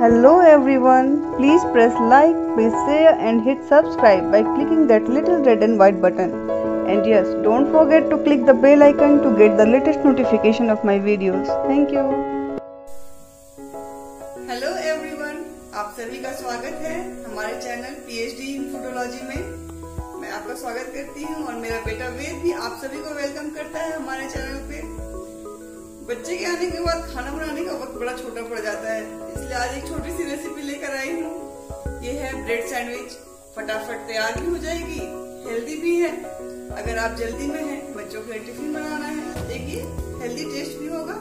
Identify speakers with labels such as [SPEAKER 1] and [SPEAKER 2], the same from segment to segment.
[SPEAKER 1] Hello everyone, please press like, please share and hit subscribe by clicking that little red and white button. And yes, don't forget to click the bell icon to get the latest notification of my videos. Thank you.
[SPEAKER 2] Hello everyone, आप सभी का स्वागत है हमारे channel PhD in फोटोलॉजी में मैं आपका स्वागत करती हूँ और मेरा बेटा वेद भी आप सभी को वेलकम करता है हमारे चैनल पे बच्चे के आने के बाद खाना बनाने का वक्त बड़ा छोटा पड़ जाता है, इसलिए आज एक छोटी सी रेसिपी लेकर आई हूँ। ये है ब्रेड सैंडविच फटाफट तैयार भी हो जाएगी। हेल्दी भी है। अगर आप जल्दी में हैं, बच्चों के लिए टिफ़िन बनाना है देखिए हेल्दी टेस्ट भी होगा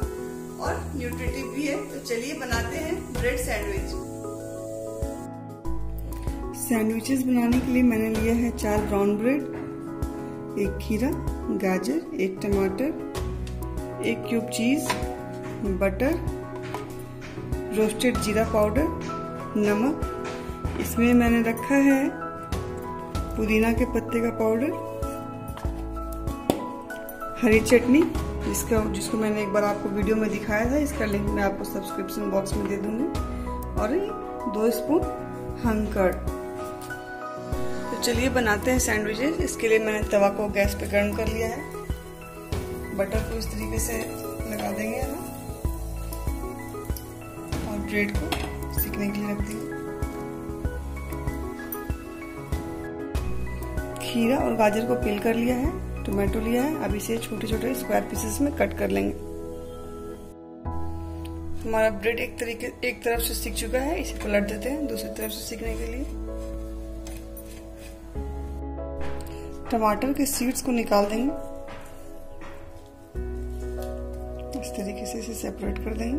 [SPEAKER 2] और न्यूट्रिटिव भी है। तो चलिए बनाते हैं ब्रेड सैंडविच सैंडविचेस बनाने के लिए मैंने लिया है चार ब्राउन ब्रेड एक खीरा, गाजर, एक टमाटर एक क्यूब चीज़, बटर रोस्टेड जीरा पाउडर, नमक। इसमें मैंने रखा है पुदीना के पत्ते का पाउडर, हरी चटनी, जिसका, जिसको मैंने एक बार आपको वीडियो में दिखाया था, इसका लिंक मैं आपको सब्सक्रिप्शन बॉक्स में दे दूँगी। और दो स्पून हंकड़ तो चलिए बनाते हैं सैंडविचेस इसके लिए मैंने तवा को गैस पे गर्म कर लिया है। बटर को इस तरीके से लगा देंगे हम और ब्रेड को सीखने के लिए रख देंगे। खीरा और गाजर को पील कर लिया है टोमेटो लिया है, अब इसे छोटे छोटे स्क्वायर पीसेस में कट कर लेंगे। हमारा ब्रेड एक तरीके, एक तरफ़ से सीख चुका है, इसे पलट देते हैं, दूसरी तरफ़ से सीखने के लिए। टमाटर के सीड्स को निकाल देंगे। इस तरीके से इसे सेपरेट कर देंगे।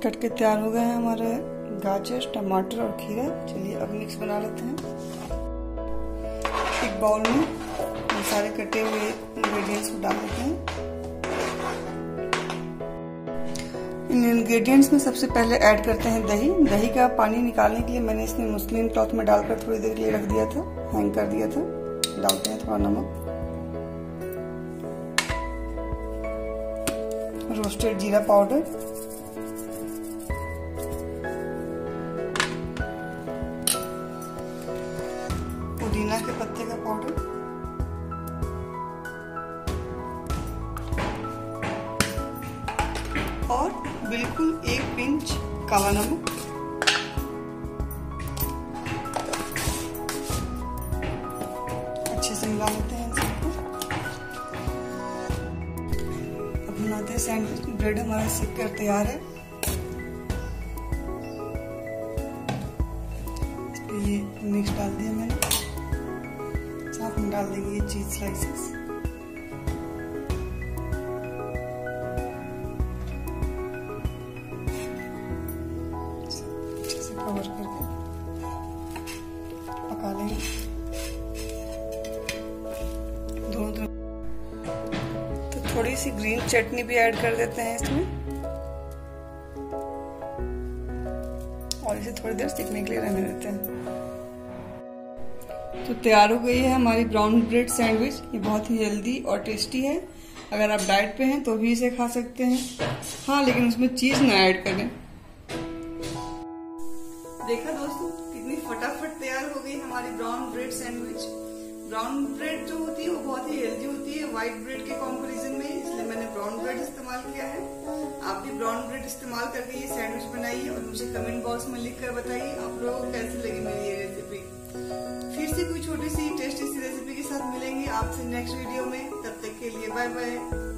[SPEAKER 2] कट के तैयार हो गए हैं हमारे गाजर, टमाटर और खीरा। चलिए अब मिक्स बना लेते हैं। एक बाउल में सारे कटे हुए इंग्रेडिएंट्स को डाल देते हैं। इन इंग्रेडिएंट्स में सबसे पहले ऐड करते हैं दही। दही का पानी निकालने के लिए मैंने इसमें मुस्लिम क्लॉथ में डालकर थोड़ी देर के लिए रख दिया था हैंग कर दिया था। डालते हैं थोड़ा नमक। रोस्टेड जीरा पाउडर। पुदीना के पत्ते का पाउडर। और बिल्कुल एक पिंच काला नमक। अच्छे से मिला लेते हैं सबको अब बनाते हैं सैंडविच ब्रेड हमारा सीख कर तैयार है। इस पे ये मिक्स डाल दिया मैंने। साथ में डाल देंगे ये चीज़ स्लाइसेस कवर करके। थोड़ी सी ग्रीन चटनी भी ऐड कर देते हैं इसमें। और इसे थोड़ी देर सीखने के लिए रहने देते हैं। तो तैयार हो गई है हमारी ब्राउन ब्रेड सैंडविच ये बहुत ही हेल्दी और टेस्टी है। अगर आप डाइट पे हैं तो भी इसे खा सकते हैं। हाँ लेकिन उसमें चीज़ ना ऐड करें। देखा दोस्तों, कितनी फटाफट तैयार हो गई हमारी brown bread sandwich brown bread जो होती है, वो बहुत ही हेल्दी होती है। व्हाइट ब्रेड के कॉम्पेरिजन में इसलिए मैंने ब्राउन ब्रेड इस्तेमाल किया है। आप भी ब्राउन ब्रेड इस्तेमाल करके ये सैंडविच बनाइए और मुझे कमेंट बॉक्स में लिख कर बताइए, आप लोगों को कैसी लगी मेरी ये रेसिपी फिर से कोई छोटी सी टेस्टी सी रेसिपी के साथ मिलेंगे आपसे नेक्स्ट वीडियो में। तब तक के लिए बाय बाय